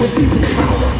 with decent power.